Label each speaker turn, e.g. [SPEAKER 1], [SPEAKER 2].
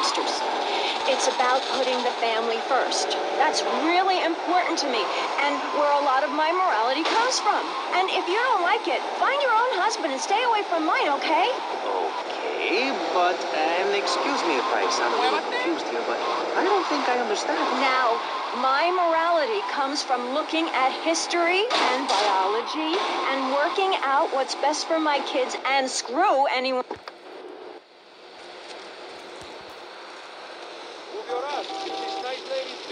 [SPEAKER 1] hamsters. It's about putting the family first. That's really important to me, and where a lot of my morality comes from. And if you don't like it, find your own husband and stay away from mine, okay?
[SPEAKER 2] Okay, but, and excuse me if I sound a little confused here, but I don't think I understand.
[SPEAKER 1] Now, my morality comes from looking at history and biology and working out what's best for my kids and screw anyone.
[SPEAKER 3] Move your ass. Get